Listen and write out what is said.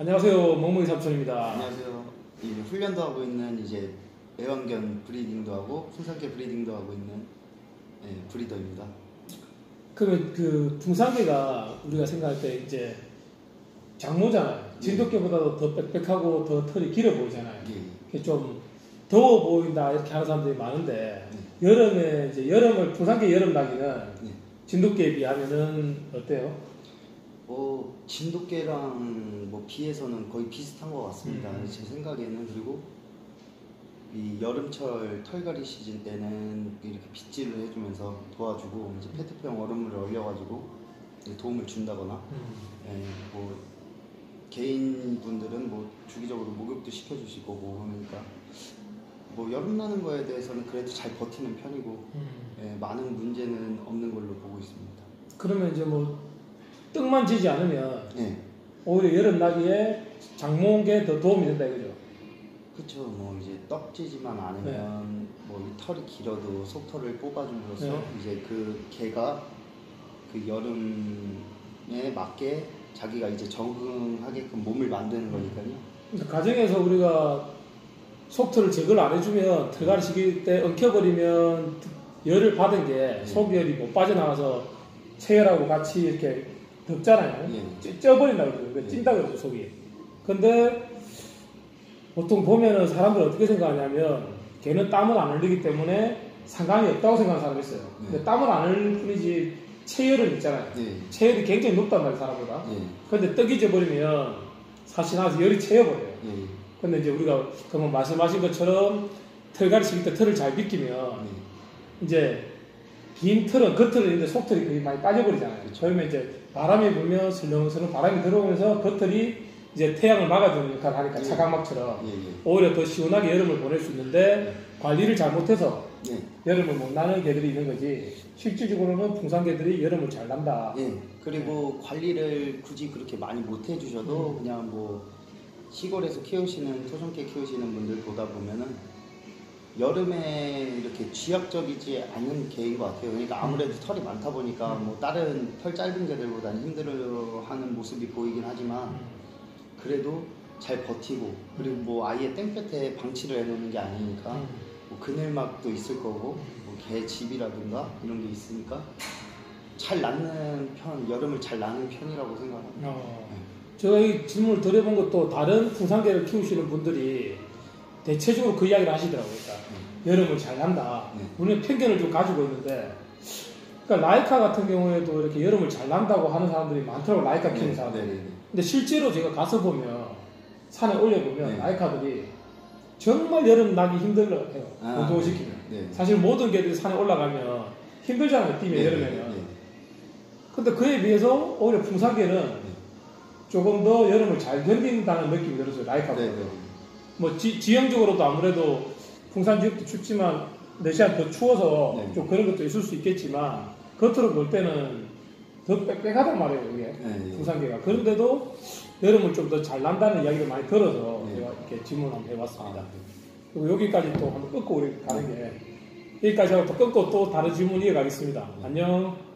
안녕하세요. 멍멍이 삼촌입니다. 안녕하세요. 이 훈련도 하고 있는 이제 애완견 브리딩도 하고 풍산개 브리딩도 하고 있는 예, 브리더입니다. 그러면 그 붕상개가 우리가 생각할 때 이제 장모잖아요. 예. 진돗개보다도 더 빽빽하고 더 털이 길어 보이잖아요. 예, 예. 좀 더워 보인다 이렇게 하는 사람들이 많은데 네. 여름에 이제 여름을 붕상개 여름 나기는 예. 진돗개에 비하면은 어때요? 뭐 진돗개랑 뭐 비해서는 거의 비슷한 것 같습니다. 음. 제 생각에는 그리고 이 여름철 털갈이 시즌 때는 이렇게 빗질을 해주면서 도와주고 이제 페트병 얼음물을 얼려가지고 도움을 준다거나 예, 뭐 개인 분들은 뭐 주기적으로 목욕도 시켜주실 거고 그러니까 뭐 여름 나는 거에 대해서는 그래도 잘 버티는 편이고 음. 예, 많은 문제는 없는 걸로 보고 있습니다. 그러면 이제 뭐 떡만 지지 않으면 예, 오히려 여름 나기에 장모게 더 도움이 된다 이거죠. 그렇죠. 뭐 이제 떡지지만 않으면 뭐이 털이 길어도 속털을 뽑아줌으로써 네. 이제 그 개가 그 여름에 맞게 자기가 이제 적응하게끔 몸을 만드는 거니까요. 가정에서 우리가 속털을 제거를 안 해주면 털갈이 시킬 때 엉켜버리면 열을 받은 게 속열이 못 빠져나가서 체열하고 같이 이렇게 덮잖아요. 예. 쪄- 쪄버린다 그러죠. 그 찐다 그러죠, 속이. 근데 보통 보면은 사람들 어떻게 생각하냐면 걔는 땀을 안 흘리기 때문에 상관이 없다고 생각하는 사람이 있어요. 근데 네. 땀을 안 흘릴 뿐이지 체열은 있잖아요. 예, 체열이 굉장히 높단 말이에요, 사람보다. 예, 근데 떡이 져버리면 사실 나서 열이 채워버려요. 예, 근데 이제 우리가 그러면 말씀하신 것처럼 털갈이 시킬 때 털을 잘 빗기면 예. 이제 긴 털은 겉털은 있는데 속털이 거의 많이 빠져버리잖아요. 그렇죠. 그러면 이제 바람이 불면 슬렁슬렁 바람이 들어오면서 겉털이 이제 태양을 막아주는 역할을 하니까 예. 차광막처럼 예, 예. 오히려 더 시원하게 여름을 보낼 수 있는데 관리를 잘못해서 예. 여름을 못 나는 개들이 있는 거지 실질적으로는 풍산개들이 여름을 잘 난다. 예, 그리고 관리를 굳이 그렇게 많이 못 해주셔도 음. 그냥 뭐 시골에서 키우시는 토종개 키우시는 분들 보다 보면은 여름에 이렇게 쥐약적이지 않은 개인 것 같아요. 그러니까 아무래도 털이 많다 보니까 음. 뭐 다른 털 짧은 개들보다는 힘들어하는 모습이 보이긴 하지만 그래도 잘 버티고 그리고 뭐 아예 땡볕에 방치를 해놓는 게 아니니까 음. 뭐 그늘막도 있을 거고 뭐 개 집이라든가 이런 게 있으니까 잘 낳는 편 여름을 잘 낳는 편이라고 생각합니다. 어, 제가 이 질문을 드려본 것도 다른 풍산개를 키우시는 분들이 대체적으로 그 이야기를 하시더라고요. 그러니까 여름을 잘 난다. 네. 우리는 편견을 좀 가지고 있는데, 그러니까 라이카 같은 경우에도 이렇게 여름을 잘 난다고 하는 사람들이 많더라고요. 라이카 키우는 사람들. 네, 네, 근데 실제로 제가 가서 보면 산에 올려보면 네. 라이카들이 정말 여름 나기 힘들어 해요. 아. 네. 네. 사실 모든 개들이 산에 올라가면 힘들잖아요. 뛰면 네, 여름에는. 네, 네. 근데 그에 비해서 오히려 풍산개는 조금 더 여름을 잘 견딘다는 느낌이 들었어요. 라이카보다. 네, 네. 뭐 지, 지형적으로도 아무래도 풍산 지역도 춥지만 내시안 더 추워서 네. 좀 그런 것도 있을 수 있겠지만 겉으로 볼 때는 더 빽빽하단 말이에요. 이게 네, 네. 풍산개가. 그런데도 여름을 좀 더 잘 난다는 이야기를 많이 들어서 네. 제가 이렇게 질문을 한번 해봤습니다. 아, 그리고 여기까지 또 한번 끊고 우리 가는 게 여기까지 하고 또 끊고 또 다른 질문 이어가겠습니다. 네. 안녕.